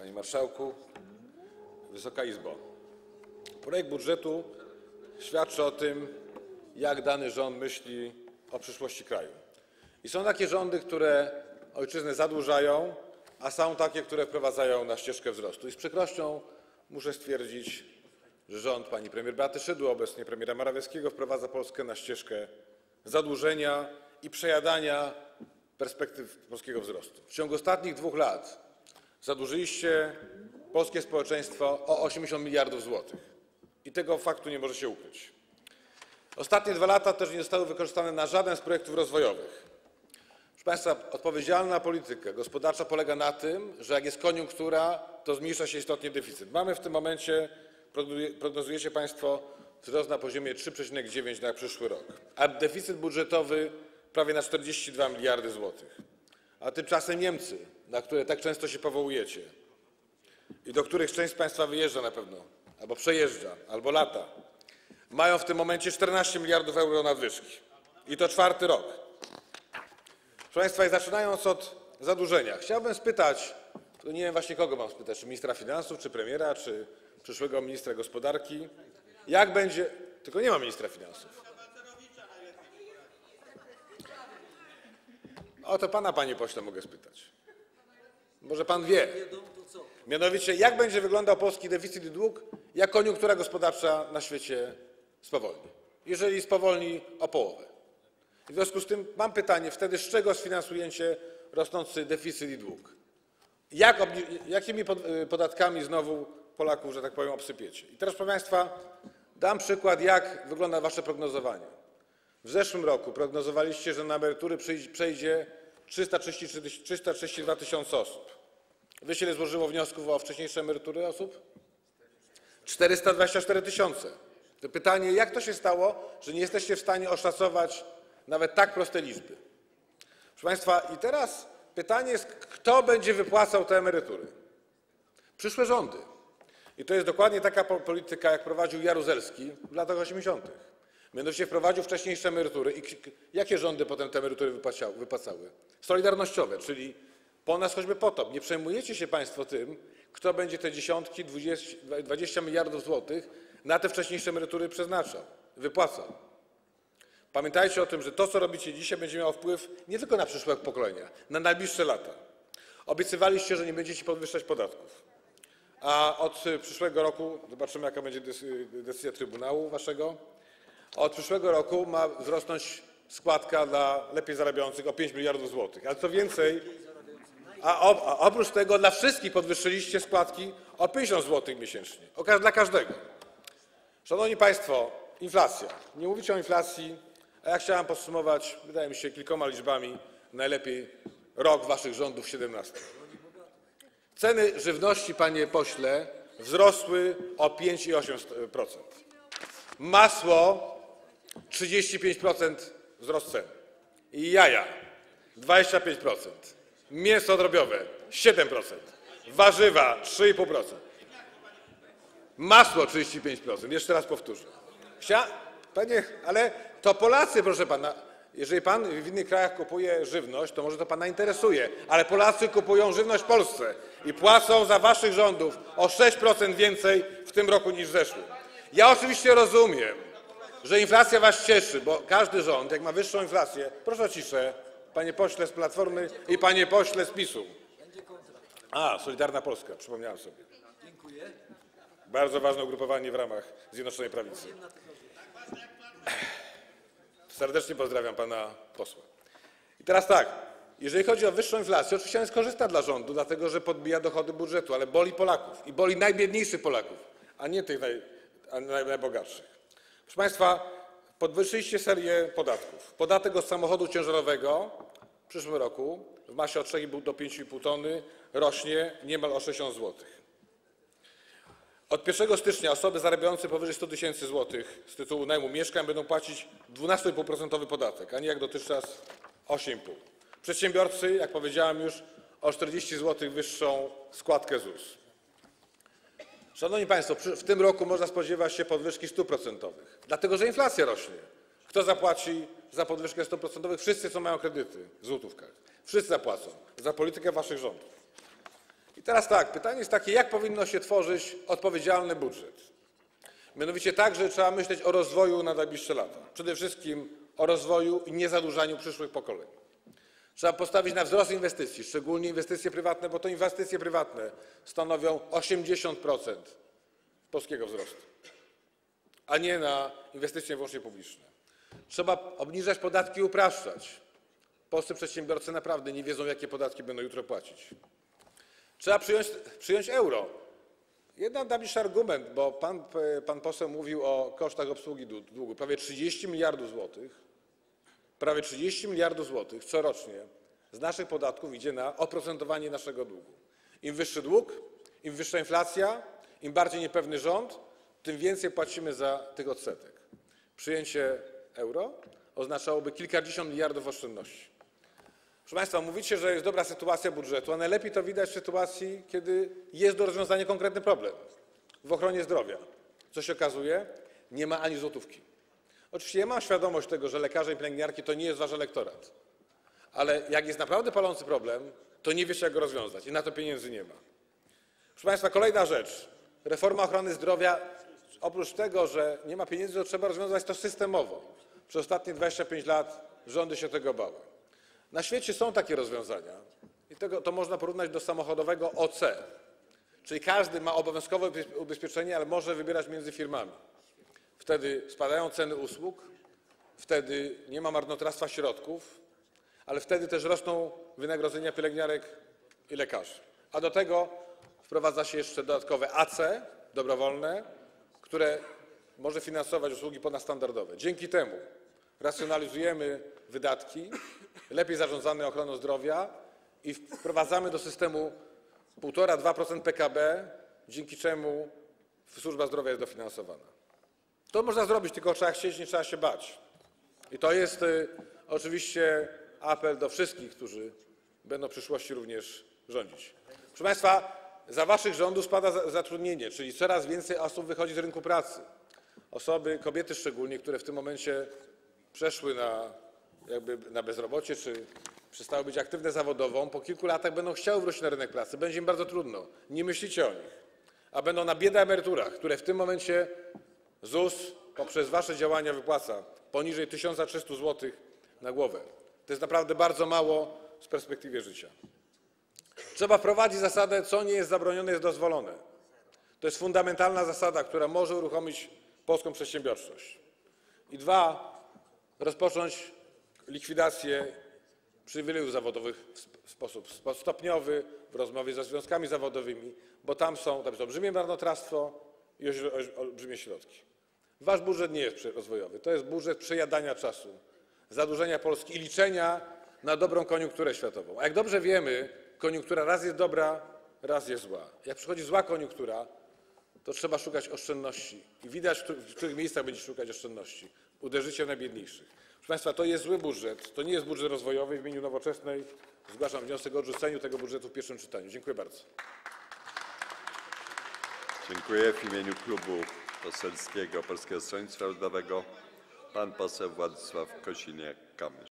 Panie Marszałku! Wysoka Izbo! Projekt budżetu świadczy o tym, jak dany rząd myśli o przyszłości kraju. I są takie rządy, które ojczyznę zadłużają, a są takie, które wprowadzają na ścieżkę wzrostu. I z przykrością muszę stwierdzić, że rząd pani premier Beaty Szydło, obecnie premiera Morawieckiego, wprowadza Polskę na ścieżkę zadłużenia i przejadania perspektyw polskiego wzrostu. W ciągu ostatnich dwóch lat zadłużyliście polskie społeczeństwo o 80 mld zł. I tego faktu nie może się ukryć. Ostatnie dwa lata też nie zostały wykorzystane na żaden z projektów rozwojowych. Proszę Państwa, odpowiedzialna polityka gospodarcza polega na tym, że jak jest koniunktura, to zmniejsza się istotnie deficyt. Mamy w tym momencie, prognozujecie Państwo, wzrost na poziomie 3,9 na przyszły rok, a deficyt budżetowy prawie na 42 mld zł. A tymczasem Niemcy, na które tak często się powołujecie i do których część z Państwa wyjeżdża na pewno, albo przejeżdża, albo lata, mają w tym momencie 14 mld euro nadwyżki. I to czwarty rok. Proszę Państwa, i zaczynając od zadłużenia, chciałbym spytać, nie wiem właśnie kogo mam spytać, czy ministra finansów, czy premiera, czy przyszłego ministra gospodarki, jak będzie, tylko nie ma ministra finansów. O to pana, panie pośle, mogę spytać. Może pan wie. Mianowicie, jak będzie wyglądał polski deficyt i dług, jak koniunktura gospodarcza na świecie spowolni, jeżeli spowolni o połowę. W związku z tym mam pytanie, wtedy z czego sfinansujecie rosnący deficyt i dług? Jak, jakimi y, podatkami znowu Polaków, że tak powiem, obsypiecie? I teraz, proszę Państwa, dam przykład, jak wygląda Wasze prognozowanie. W zeszłym roku prognozowaliście, że na emerytury przejdzie 332 tysiące osób. Ile złożyło wniosków o wcześniejsze emerytury osób? 424 tysiące. To pytanie, jak to się stało, że nie jesteście w stanie oszacować nawet tak proste liczby? Proszę Państwa, i teraz pytanie jest, kto będzie wypłacał te emerytury? Przyszłe rządy. I to jest dokładnie taka polityka, jak prowadził Jaruzelski w latach 80. Mianowicie wprowadził wcześniejsze emerytury. I jakie rządy potem te emerytury wypłacały? Solidarnościowe, czyli po nas choćby potop. Nie przejmujecie się Państwo tym, kto będzie te dziesiątki, 20 miliardów złotych na te wcześniejsze emerytury przeznaczał, wypłacał. Pamiętajcie o tym, że to, co robicie dzisiaj, będzie miało wpływ nie tylko na przyszłe pokolenia, na najbliższe lata. Obiecywaliście, że nie będziecie podwyższać podatków, a od przyszłego roku, zobaczymy, jaka będzie decyzja Trybunału Waszego, od przyszłego roku ma wzrosnąć składka dla lepiej zarabiających o 5 mld złotych. Ale co więcej, a oprócz tego dla wszystkich podwyższyliście składki o 50 zł miesięcznie, dla każdego. Szanowni Państwo, inflacja. Nie mówicie o inflacji, a ja chciałem podsumować, wydaje mi się, kilkoma liczbami najlepiej rok waszych rządów 17. Ceny żywności, panie pośle, wzrosły o 5,8%. Masło 35% wzrost cen. Jaja 25%. Mięso drobiowe 7%. Warzywa 3,5%. Masło 35%. Jeszcze raz powtórzę. Chcia... Panie, ale to Polacy, proszę pana. Jeżeli pan w innych krajach kupuje żywność, to może to pana interesuje, ale Polacy kupują żywność w Polsce i płacą za waszych rządów o 6% więcej w tym roku niż w zeszłym. Ja oczywiście rozumiem, że inflacja was cieszy, bo każdy rząd, jak ma wyższą inflację, proszę o ciszę, panie pośle z Platformy i panie pośle z PiSu. A, Solidarna Polska, przypomniałem sobie. Bardzo ważne ugrupowanie w ramach Zjednoczonej Prawicy. Serdecznie pozdrawiam pana posła. I teraz tak, jeżeli chodzi o wyższą inflację, oczywiście ona jest korzystna dla rządu, dlatego że podbija dochody budżetu, ale boli Polaków i boli najbiedniejszych Polaków, a nie tych naj, naj, najbogatszych. Proszę Państwa, podwyższyliście serię podatków. Podatek od samochodu ciężarowego w przyszłym roku w masie od 3,5 do 5,5 tony rośnie niemal o 60 zł. Od 1 stycznia osoby zarabiające powyżej 100 tysięcy złotych z tytułu najmu mieszkań będą płacić 12,5% podatek, a nie jak dotychczas 8,5%. Przedsiębiorcy, jak powiedziałem już, o 40 zł wyższą składkę ZUS. Szanowni Państwo, w tym roku można spodziewać się podwyżki stóp procentowych, dlatego że inflacja rośnie. Kto zapłaci za podwyżkę stóp procentowych? Wszyscy, co mają kredyty w złotówkach. Wszyscy zapłacą za politykę waszych rządów. I teraz tak, pytanie jest takie, jak powinno się tworzyć odpowiedzialny budżet? Mianowicie tak, że trzeba myśleć o rozwoju na najbliższe lata. Przede wszystkim o rozwoju i niezadłużaniu przyszłych pokoleń. Trzeba postawić na wzrost inwestycji, szczególnie inwestycje prywatne, bo to inwestycje prywatne stanowią 80% polskiego wzrostu, a nie na inwestycje wyłącznie publiczne. Trzeba obniżać podatki i upraszczać. Polscy przedsiębiorcy naprawdę nie wiedzą, jakie podatki będą jutro płacić. Trzeba przyjąć, przyjąć euro. Jeden najbliższy argument, bo pan, pan poseł mówił o kosztach obsługi dłu- długu. Prawie 30 miliardów złotych, prawie 30 miliardów złotych corocznie z naszych podatków idzie na oprocentowanie naszego długu. Im wyższy dług, im wyższa inflacja, im bardziej niepewny rząd, tym więcej płacimy za tych odsetek. Przyjęcie euro oznaczałoby kilkadziesiąt miliardów oszczędności. Proszę Państwa, mówicie, że jest dobra sytuacja budżetu, a najlepiej to widać w sytuacji, kiedy jest do rozwiązania konkretny problem w ochronie zdrowia. Co się okazuje? Nie ma ani złotówki. Oczywiście ja mam świadomość tego, że lekarze i pielęgniarki to nie jest wasz elektorat, ale jak jest naprawdę palący problem, to nie wiecie, jak go rozwiązać i na to pieniędzy nie ma. Proszę Państwa, kolejna rzecz. Reforma ochrony zdrowia. Oprócz tego, że nie ma pieniędzy, to trzeba rozwiązać to systemowo. Przez ostatnie 25 lat rządy się tego bały. Na świecie są takie rozwiązania i tego, to można porównać do samochodowego OC, czyli każdy ma obowiązkowe ubez- ubezpieczenie, ale może wybierać między firmami. Wtedy spadają ceny usług, wtedy nie ma marnotrawstwa środków, ale wtedy też rosną wynagrodzenia pielęgniarek i lekarzy. A do tego wprowadza się jeszcze dodatkowe AC dobrowolne, które może finansować usługi ponadstandardowe. Dzięki temu racjonalizujemy wydatki, lepiej zarządzamy ochroną zdrowia i wprowadzamy do systemu 1,5-2% PKB, dzięki czemu służba zdrowia jest dofinansowana. To można zrobić, tylko trzeba chcieć, nie trzeba się bać. I to jest y, oczywiście apel do wszystkich, którzy będą w przyszłości również rządzić. Proszę Państwa, za Waszych rządów spada za- zatrudnienie, czyli coraz więcej osób wychodzi z rynku pracy. Osoby, kobiety szczególnie, które w tym momencie przeszły na, bezrobocie, czy przestały być aktywne zawodowo, po kilku latach będą chciały wrócić na rynek pracy. Będzie im bardzo trudno. Nie myślicie o nich. A będą na bieda emeryturach, które w tym momencie ZUS poprzez wasze działania wypłaca poniżej 1300 zł na głowę. To jest naprawdę bardzo mało z perspektywy życia. Trzeba wprowadzić zasadę, co nie jest zabronione, jest dozwolone. To jest fundamentalna zasada, która może uruchomić polską przedsiębiorczość. I dwa, rozpocząć likwidację przywilejów zawodowych w sp- w sposób spo- stopniowy, w rozmowie ze związkami zawodowymi, bo tam jest olbrzymie marnotrawstwo i olbrzymie środki. Wasz budżet nie jest rozwojowy, to jest budżet przejadania czasu, zadłużenia Polski i liczenia na dobrą koniunkturę światową. A jak dobrze wiemy, koniunktura raz jest dobra, raz jest zła. Jak przychodzi zła koniunktura, to trzeba szukać oszczędności. I widać, w któ- w których miejscach będzie szukać oszczędności. Uderzycie w najbiedniejszych. Proszę Państwa, to jest zły budżet. To nie jest budżet rozwojowy. W imieniu Nowoczesnej zgłaszam wniosek o odrzuceniu tego budżetu w pierwszym czytaniu. Dziękuję bardzo. Dziękuję. W imieniu Klubu Poselskiego Polskiego Stronnictwa Ludowego pan poseł Władysław Kosiniak-Kamysz.